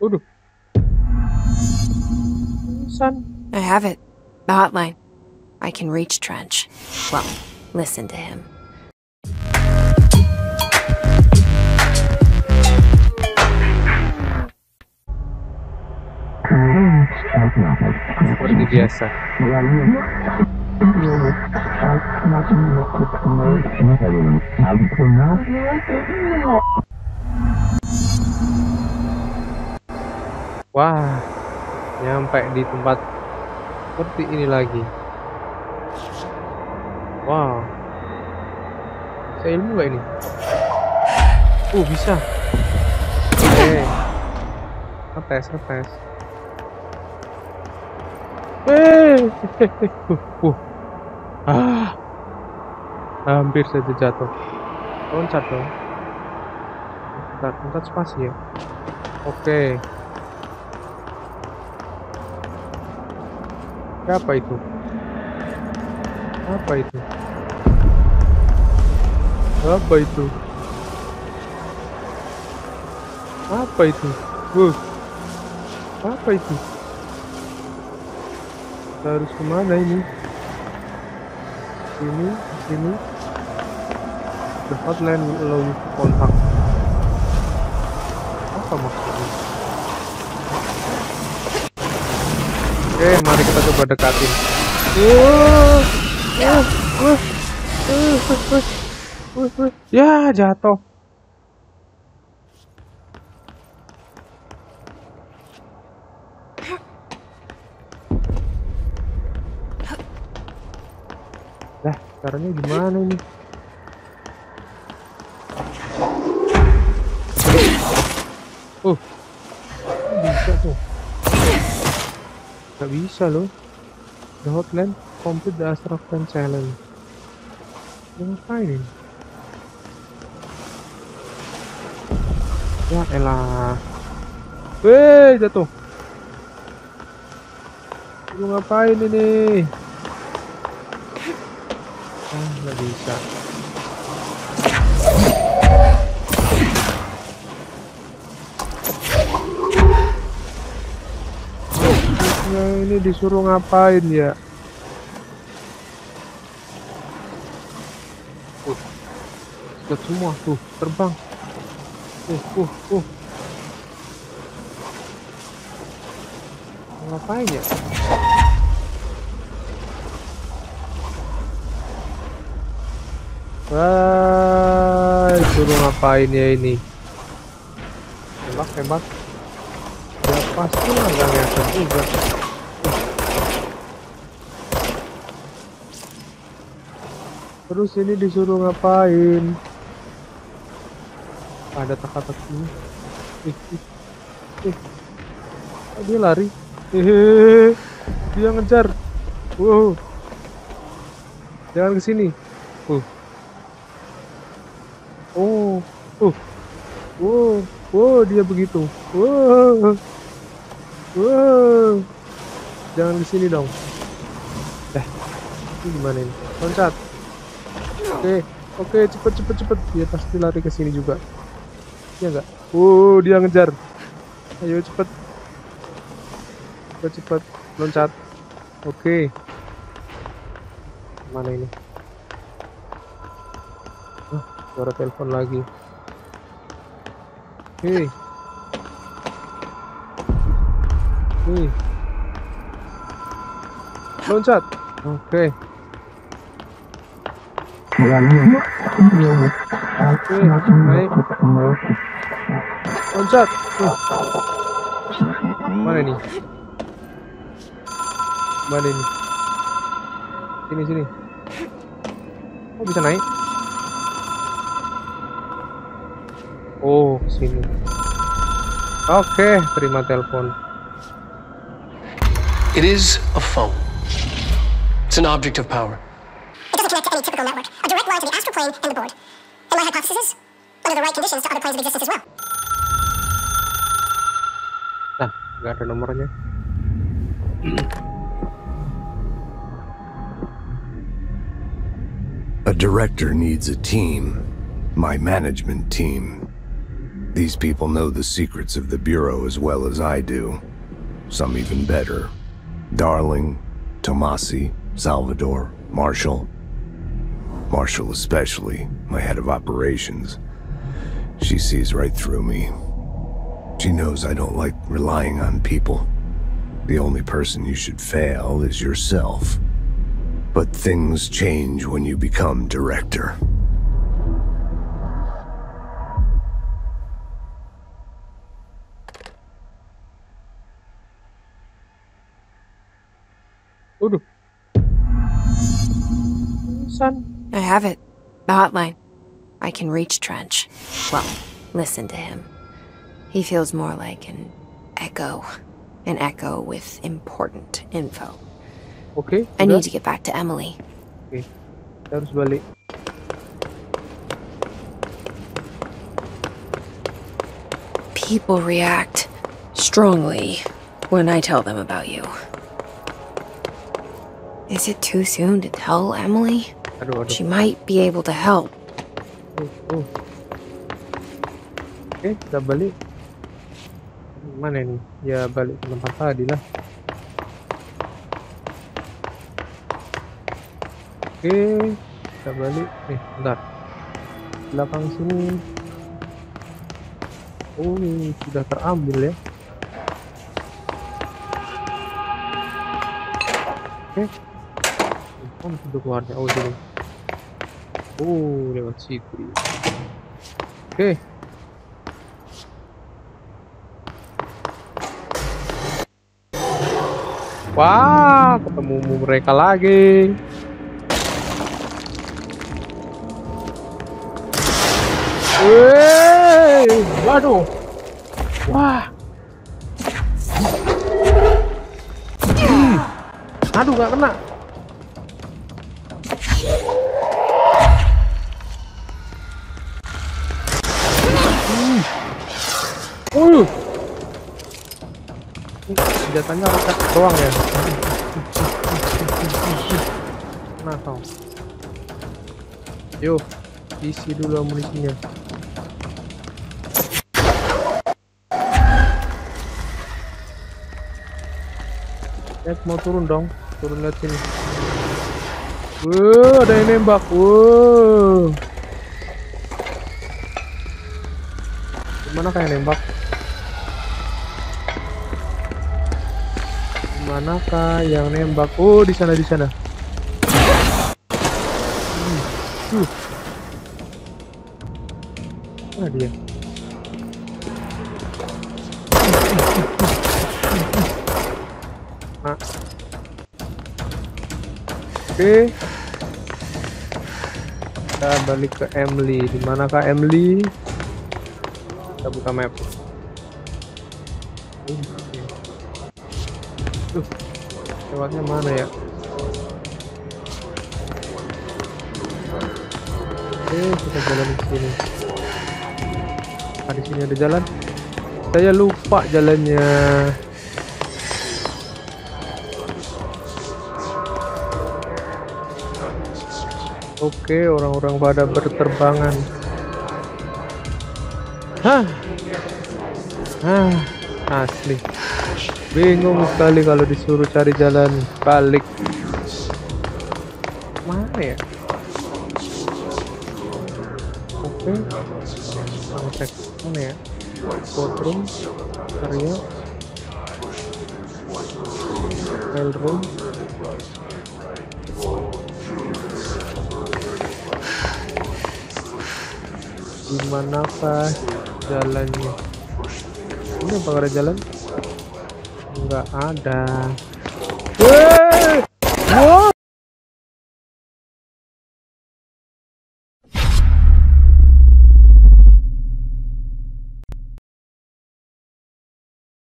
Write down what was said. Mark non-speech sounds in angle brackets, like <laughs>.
Waduh. San. I have it. The hotline. I can reach Trench. Well, listen to him. Seperti biasa. Wah, nyampe di tempat seperti ini lagi. Wow. Bisa ilmu gak ini? Uh, bisa. Oke. Ngetes, ngetes. Eh, <laughs> uh, uh. Ah. Hampir saja jatuh. Loncat dong. Loncat, loncat spasi ya. Oke. Apa itu? Apa itu? Apa itu? Apa itu? Wuh. Apa itu? Kita harus ke mana ini? Sini, sini. The hotline will allow you to contact. Apa maksudnya? Oke, mari kita coba dekatin. Wuh. Ya, jatuh. Lah, caranya gimana ini? Oh, bisa tuh. Gak bisa loh. The hotline complete the Astra Fan challenge. Dia ngapain ini? Ya elah. Weh, jatuh. Lu ngapain ini? Ah, nggak bisa. Nah, ini disuruh ngapain ya? Uh, sedot semua tuh terbang. Uh, uh, uh. Ngapain ya? Wah, suruh ngapain ya ini? Tembak, tembak. Ya pasti lah nggak juga. Terus ini disuruh ngapain? Ada teka-teki. Ih, ih. Oh, dia lari. Hehehe. Dia ngejar. Wow. Jangan ke sini. Uh. Oh. Uh. Wow. Wow, dia begitu. Wow. Wow. Jangan ke sini dong. Eh. Ini gimana ini? Loncat. Oke, oke, cepet, cepet, cepet. Dia pasti lari ke sini juga. Iya enggak? Oh, dia ngejar. Ayo cepet. Cepet, cepet. Loncat. Oke. Mana ini? Ah, suara telepon lagi. Hei. Hei. Loncat. Oke. Baik. Loncat. Mana ini? Mana ini? Sini, sini. Oh, bisa naik? Oh, sini. Oke, terima telepon. It is a phone. It's an object of power. It doesn't connect to any typical network. A direct line to the astral plane and the board. And my hypothesis is, under the right conditions, to other planes of existence as well. Nah, nggak ada nomornya. A director needs a team. My management team. These people know the secrets of the Bureau as well as I do. Some even better. Darling, Tomasi, Salvador, Marshall. Marshall especially, my head of operations. She sees right through me. She knows I don't like relying on people. The only person you should fail is yourself. But things change when you become director. Waduh. Tulisan. I have it. The hotline. I can reach Trench. Well, listen to him. He feels more like an echo. An echo with important info. Okay. I need to get back to Emily. Oke. Kita harus balik. People react strongly when I tell them about you. Is it too soon to tell Emily? Aduh, aduh. She might be able to help. Oh, oh. Oke, kita balik. Mana nih? Ya balik ke tempat tadi lah. Oke, kita balik. Nih, bentar. Belakang sini. Oh, sudah terambil ya. Oke. Mana pintu keluarnya? Oh, sini. Oh, lewat situ. Oke. Wah, ketemu mereka lagi. Wey, waduh. Wah. Aduh, gak kena. Senjatanya roket doang ya. Nah, kau. Yuk, isi dulu amunisinya. Net mau turun dong, turun lihat sini. Wuh, ada yang nembak. Wuh. Gimana kayak nembak? Manakah yang nembak? Oh, di sana di sana. Hmm. Uh. Dia? Ah. Oke. Kita balik ke Emily. Di manakah Emily? Kita buka map. Lewatnya mana ya? Oke, kita jalan ke sini. Ah, di sini ada jalan. Saya lupa jalannya. Oke, orang-orang pada berterbangan. Hah? Hah, asli. Bingung sekali kalau disuruh cari jalan balik. Mana ya? Oke. Kita cek mana ya? Courtroom, area, file room. Di manakah jalannya? Ini apa ada jalan? nggak ada. Wey! Wow!